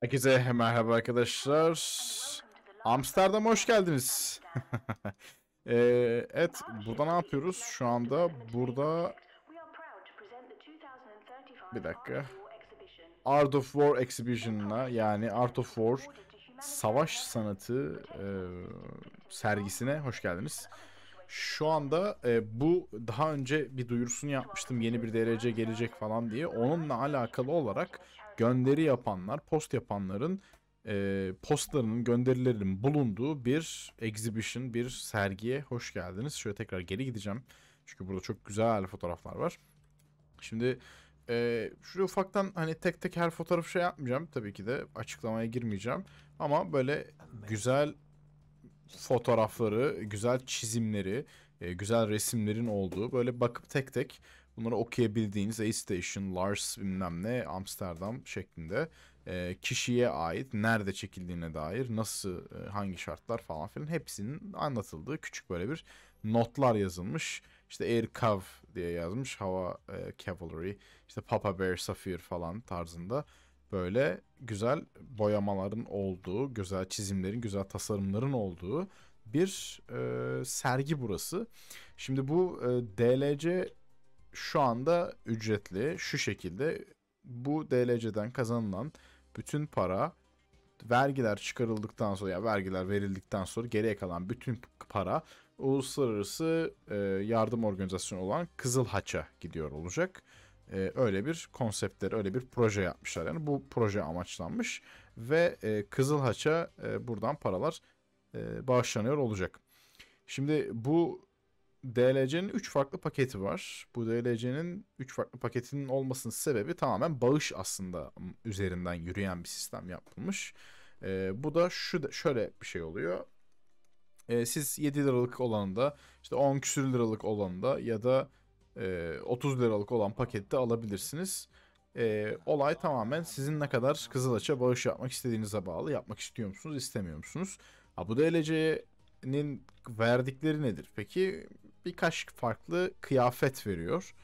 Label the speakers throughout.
Speaker 1: Herkese merhaba arkadaşlar. Amsterdam'a hoş geldiniz. Ee, evet, burada ne yapıyoruz? Şu anda burada bir dakika. Art of War Exhibition'ına yani Art of War savaş sanatı e, sergisine hoş geldiniz. Şu anda e, bu daha önce bir duyurusunu yapmıştım yeni bir DLC gelecek falan diye. Onunla alakalı olarak gönderi yapanlar, post yapanların e, postlarının, gönderilerinin bulunduğu bir exhibition, bir sergiye hoş geldiniz. Şöyle tekrar geri gideceğim. Çünkü burada çok güzel fotoğraflar var. Şimdi e, şuraya ufaktan hani tek tek her fotoğrafı şey yapmayacağım. Tabii ki de açıklamaya girmeyeceğim. Ama böyle güzel fotoğrafları, güzel çizimleri, e, güzel resimlerin olduğu böyle bakıp tek tek bunları okuyabildiğiniz A Station, Lars bilmem ne, Amsterdam şeklinde e, kişiye ait, nerede çekildiğine dair, nasıl, e, hangi şartlar falan filan hepsinin anlatıldığı küçük böyle bir notlar yazılmış. İşte Air Cav diye yazmış, Hava e, Cavalry, işte Papa Bear Sapphire falan tarzında böyle güzel boyamaların olduğu, güzel çizimlerin, güzel tasarımların olduğu bir e, sergi burası. Şimdi bu e, DLC şu anda ücretli şu şekilde bu DLC'den kazanılan bütün para vergiler çıkarıldıktan sonra ya yani vergiler verildikten sonra geriye kalan bütün para uluslararası e, yardım organizasyonu olan Kızıl Haç'a gidiyor olacak. E, öyle bir konseptler, öyle bir proje yapmışlar. Yani bu proje amaçlanmış ve e, Kızıl Haç'a e, buradan paralar e, bağışlanıyor olacak. Şimdi bu DLC'nin 3 farklı paketi var. Bu DLC'nin 3 farklı paketinin olmasının sebebi tamamen bağış aslında üzerinden yürüyen bir sistem yapılmış. E, bu da şu şöyle bir şey oluyor. E, siz 7 liralık olanında işte 10 küsür liralık olanında ya da e, 30 liralık olan pakette alabilirsiniz. E, olay tamamen sizin ne kadar Kızılaç'a bağış yapmak istediğinize bağlı. Yapmak istiyor musunuz, istemiyor musunuz? Ha, bu DLC'nin verdikleri nedir? Peki birkaç farklı kıyafet veriyor.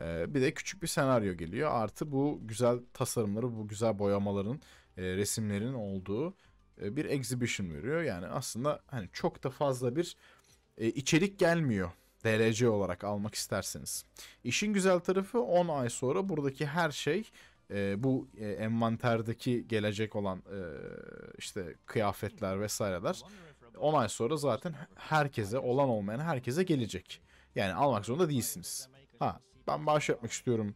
Speaker 1: Ee, bir de küçük bir senaryo geliyor. Artı bu güzel tasarımları, bu güzel boyamaların, e, resimlerin olduğu e, bir exhibition veriyor. Yani aslında hani çok da fazla bir e, içerik gelmiyor DLC olarak almak isterseniz. İşin güzel tarafı 10 ay sonra buradaki her şey e, bu e, envanterdeki gelecek olan işte kıyafetler vesaireler 10 ay sonra zaten herkese olan olmayan herkese gelecek. Yani almak zorunda değilsiniz. Ha ben bağış yapmak istiyorum.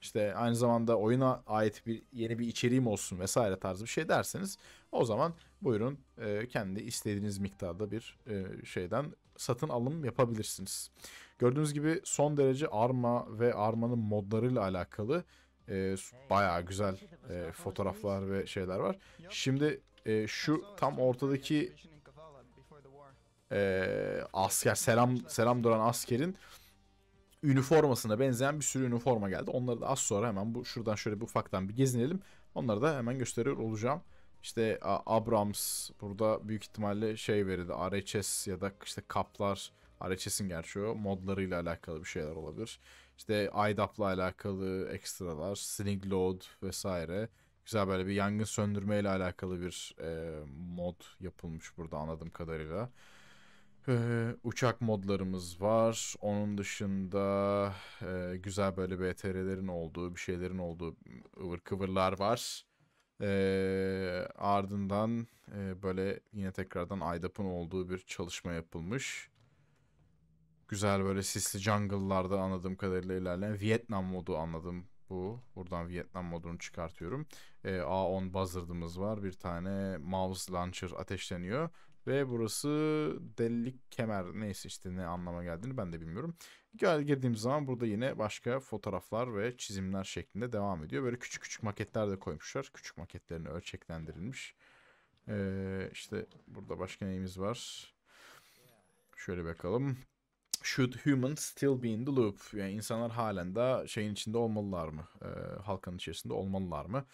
Speaker 1: İşte aynı zamanda oyuna ait bir yeni bir içeriğim olsun vesaire tarzı bir şey derseniz o zaman buyurun e, kendi istediğiniz miktarda bir e, şeyden satın alım yapabilirsiniz. Gördüğünüz gibi son derece Arma ve Arma'nın modlarıyla alakalı e, bayağı güzel e, fotoğraflar ve şeyler var. Şimdi e, şu tam ortadaki e, asker selam selam duran askerin üniformasına benzeyen bir sürü üniforma geldi. Onları da az sonra hemen bu şuradan şöyle bir ufaktan bir gezinelim. Onları da hemen gösteriyor olacağım. İşte Abrams burada büyük ihtimalle şey verildi. RHS ya da işte kaplar RHS'in gerçi o modlarıyla alakalı bir şeyler olabilir. İşte IDAP'la alakalı ekstralar, Sling Load vesaire. Güzel böyle bir yangın söndürme ile alakalı bir e, mod yapılmış burada anladığım kadarıyla. Uçak modlarımız var. Onun dışında e, güzel böyle BTR'lerin olduğu, bir şeylerin olduğu ıvır kıvırlar var. Ee, ardından e, böyle yine tekrardan IDAP'ın olduğu bir çalışma yapılmış. Güzel böyle sisli jungle'larda anladığım kadarıyla ilerleyen Vietnam modu anladım bu. Buradan Vietnam modunu çıkartıyorum. Ee, A10 buzzard'ımız var. Bir tane mouse launcher ateşleniyor. Ve burası delilik kemer neyse işte ne anlama geldiğini ben de bilmiyorum. Gel girdiğimiz zaman burada yine başka fotoğraflar ve çizimler şeklinde devam ediyor. Böyle küçük küçük maketler de koymuşlar. Küçük maketlerini ölçeklendirilmiş. Ee, işte burada başka neyimiz var? Şöyle bakalım. Should humans still be in the loop? Yani insanlar halen de şeyin içinde olmalılar mı? Ee, halkanın içerisinde olmalılar mı?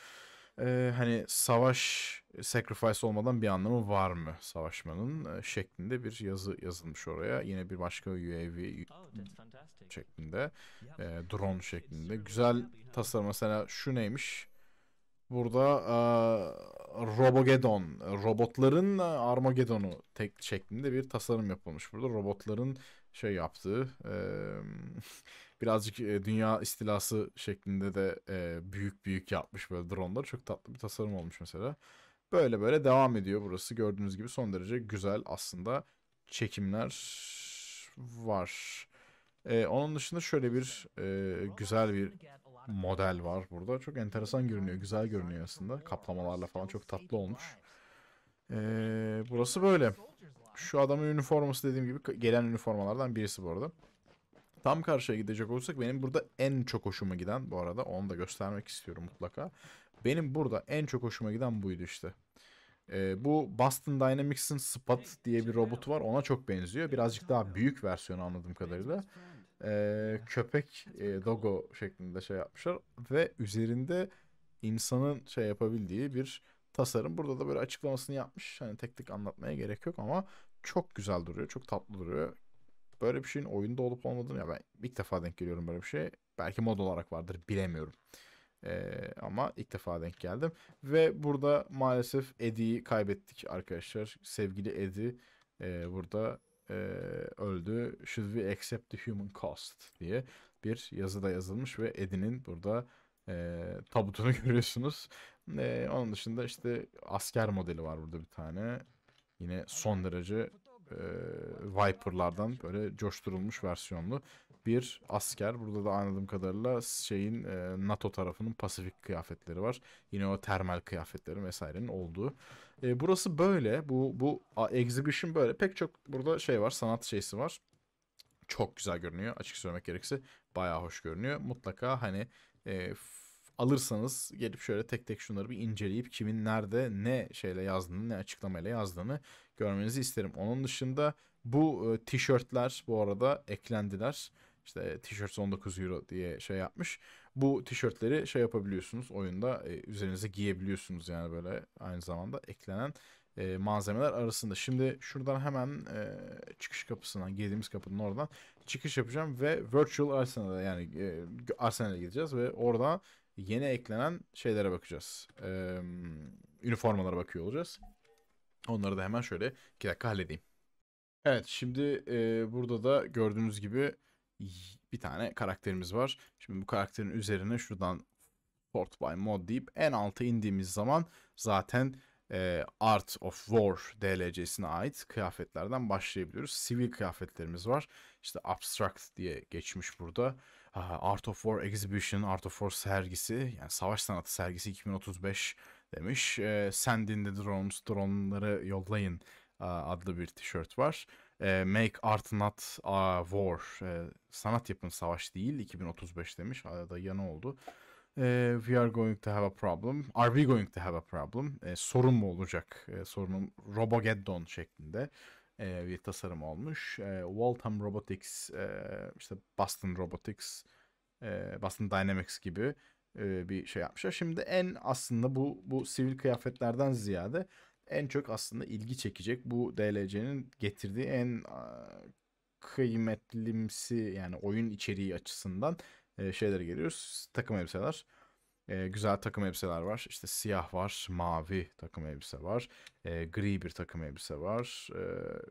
Speaker 1: E, hani savaş sacrifice olmadan bir anlamı var mı savaşmanın e, şeklinde bir yazı yazılmış oraya. Yine bir başka UAV şeklinde, e, drone şeklinde. Güzel tasarım. Mesela şu neymiş? Burada Robogeddon, robotların Armageddon'u tek şeklinde bir tasarım yapılmış burada. Robotların şey yaptığı e, birazcık e, dünya istilası şeklinde de e, büyük büyük yapmış böyle dronlar. Çok tatlı bir tasarım olmuş mesela. Böyle böyle devam ediyor burası. Gördüğünüz gibi son derece güzel aslında çekimler var. E, onun dışında şöyle bir e, güzel bir model var burada. Çok enteresan görünüyor. Güzel görünüyor aslında. Kaplamalarla falan çok tatlı olmuş. E, burası böyle. Şu adamın üniforması dediğim gibi gelen üniformalardan birisi bu arada. Tam karşıya gidecek olursak benim burada en çok hoşuma giden bu arada onu da göstermek istiyorum mutlaka. Benim burada en çok hoşuma giden buydu işte. Ee, bu Boston Dynamics'in Spot diye bir robot var. Ona çok benziyor. Birazcık daha büyük versiyonu anladığım kadarıyla. Ee, köpek e, dogo şeklinde şey yapmışlar. Ve üzerinde insanın şey yapabildiği bir tasarım. Burada da böyle açıklamasını yapmış. Hani tek tek anlatmaya gerek yok ama çok güzel duruyor. Çok tatlı duruyor. Böyle bir şeyin oyunda olup olmadığını ya ben ilk defa denk geliyorum böyle bir şey. Belki mod olarak vardır bilemiyorum. Ee, ama ilk defa denk geldim. Ve burada maalesef Eddie'yi kaybettik arkadaşlar. Sevgili Eddie e, burada e, öldü. Should we accept the human cost diye bir yazıda yazılmış ve Eddie'nin burada e, tabutunu görüyorsunuz. E, onun dışında işte asker modeli var burada bir tane. Yine son derece e, Viper'lardan böyle coşturulmuş versiyonlu bir asker. Burada da anladığım kadarıyla şeyin e, NATO tarafının Pasifik kıyafetleri var. Yine o termal kıyafetleri vesairenin olduğu. E, burası böyle. Bu bu exhibition böyle. Pek çok burada şey var. Sanat şeysi var. Çok güzel görünüyor. Açık söylemek gerekirse bayağı hoş görünüyor. Mutlaka hani e, alırsanız gelip şöyle tek tek şunları bir inceleyip kimin nerede ne şeyle yazdığını ne açıklamayla yazdığını görmenizi isterim. Onun dışında bu e, tişörtler bu arada eklendiler. İşte tişört 19 euro diye şey yapmış. Bu tişörtleri şey yapabiliyorsunuz oyunda e, üzerinize giyebiliyorsunuz yani böyle aynı zamanda eklenen e, malzemeler arasında. Şimdi şuradan hemen e, çıkış kapısından girdiğimiz kapının oradan çıkış yapacağım ve Virtual Arsenal'a yani e, Arsenal'e gideceğiz ve orada yeni eklenen şeylere bakacağız. E, üniformalara bakıyor olacağız. Onları da hemen şöyle iki dakika halledeyim. Evet şimdi e, burada da gördüğünüz gibi bir tane karakterimiz var. Şimdi bu karakterin üzerine şuradan Port by Mod deyip en alta indiğimiz zaman zaten e, Art of War DLC'sine ait kıyafetlerden başlayabiliyoruz. Sivil kıyafetlerimiz var. İşte Abstract diye geçmiş burada. Art of War Exhibition, Art of War sergisi yani savaş sanatı sergisi 2035 demiş. E, Send in the drones, dronları yollayın adlı bir tişört var. E, Make Art Not a War. E, sanat yapın savaş değil. 2035 demiş. Arada yanı oldu. We are going to have a problem. Are we going to have a problem? E, sorun mu olacak? E, sorunun Robogeddon şeklinde e, bir tasarım olmuş. E, Waltham Robotics, e, işte Boston Robotics, e, Boston Dynamics gibi e, bir şey yapmışlar. Şimdi en aslında bu bu sivil kıyafetlerden ziyade en çok aslında ilgi çekecek bu DLC'nin getirdiği en kıymetlimsi yani oyun içeriği açısından e, şeylere geliyoruz. Takım elbiseler. E, güzel takım elbiseler var. İşte siyah var, mavi takım elbise var. E, gri bir takım elbise var. E,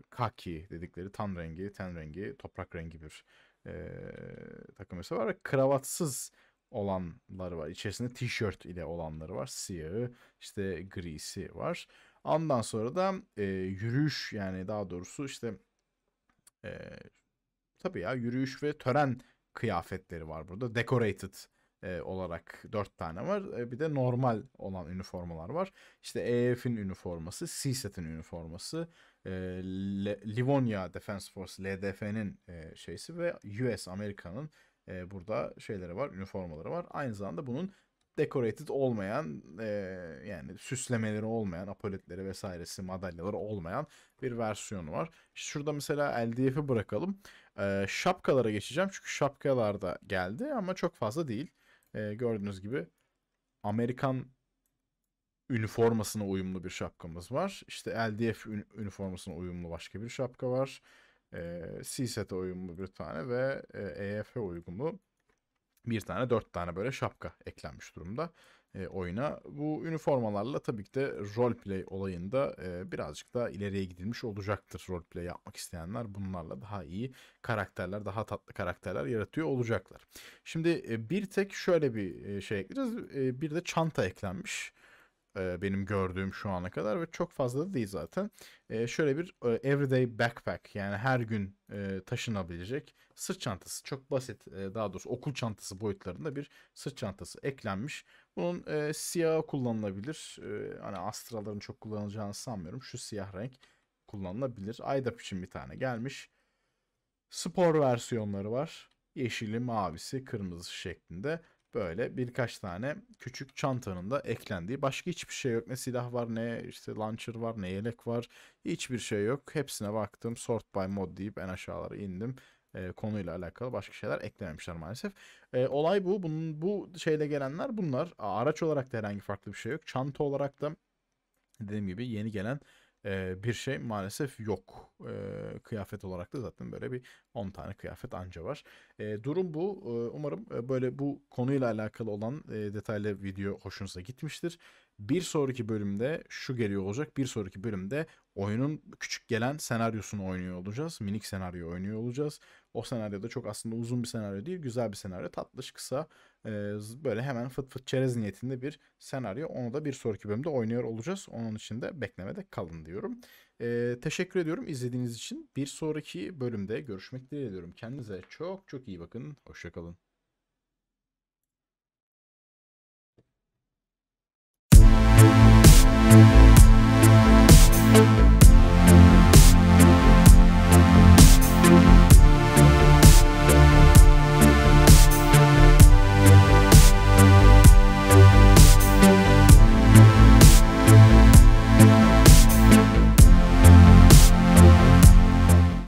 Speaker 1: kaki dedikleri tan rengi, ten rengi, toprak rengi bir e, takım elbise var. Kravatsız olanları var. İçerisinde tişört ile olanları var. Siyahı, işte grisi var. Ondan sonra da e, yürüyüş yani daha doğrusu işte e, tabii ya yürüyüş ve tören kıyafetleri var burada. Decorated e, olarak dört tane var. E, bir de normal olan üniformalar var. İşte EF'in üniforması, CSAT'in üniforması, e, Livonia Defense Force, LDF'nin e, şeysi ve US Amerika'nın e, burada şeyleri var, üniformaları var. Aynı zamanda bunun decorated olmayan e, yani süslemeleri olmayan apoletleri vesairesi madalyaları olmayan bir versiyonu var. Şurada mesela LDF'i bırakalım. E, şapkalara geçeceğim çünkü şapkalar da geldi ama çok fazla değil. E, gördüğünüz gibi Amerikan üniformasına uyumlu bir şapkamız var. İşte LDF üniformasına uyumlu başka bir şapka var. E, CSET'e uyumlu bir tane ve e, EF'e uyumlu bir tane dört tane böyle şapka eklenmiş durumda. e, oyuna. Bu üniformalarla tabii ki de roleplay olayında e, birazcık daha ileriye gidilmiş olacaktır. Roleplay yapmak isteyenler bunlarla daha iyi karakterler, daha tatlı karakterler yaratıyor olacaklar. Şimdi e, bir tek şöyle bir e, şey ekleyeceğiz. E, bir de çanta eklenmiş. Benim gördüğüm şu ana kadar ve çok fazla da değil zaten. Şöyle bir everyday backpack yani her gün taşınabilecek sırt çantası. Çok basit daha doğrusu okul çantası boyutlarında bir sırt çantası eklenmiş. Bunun e, siyahı kullanılabilir. E, hani Astra'ların çok kullanılacağını sanmıyorum. Şu siyah renk kullanılabilir. Aydap için bir tane gelmiş. Spor versiyonları var. Yeşili, mavisi, kırmızı şeklinde böyle birkaç tane küçük çantanın da eklendiği. Başka hiçbir şey yok. Ne silah var, ne işte launcher var, ne yelek var. Hiçbir şey yok. Hepsine baktım. Sort by mod deyip en aşağılara indim. E, konuyla alakalı başka şeyler eklememişler maalesef. E, olay bu. Bunun bu şeyle gelenler bunlar. Araç olarak da herhangi farklı bir şey yok. Çanta olarak da dediğim gibi yeni gelen e, bir şey maalesef yok. E, kıyafet olarak da zaten böyle bir 10 tane kıyafet anca var. E, durum bu. E, umarım böyle bu konuyla alakalı olan e, detaylı video hoşunuza gitmiştir. Bir sonraki bölümde şu geliyor olacak. Bir sonraki bölümde oyunun küçük gelen senaryosunu oynuyor olacağız. Minik senaryo oynuyor olacağız. O senaryoda çok aslında uzun bir senaryo değil. Güzel bir senaryo. Tatlış, kısa. e, böyle hemen fıt fıt çerez niyetinde bir senaryo. Onu da bir sonraki bölümde oynuyor olacağız. Onun için de beklemede kalın diyorum. E, teşekkür ediyorum izlediğiniz için. Bir sonraki bölümde görüşmek dileğiyle diyorum. Kendinize çok çok iyi bakın. Hoşçakalın.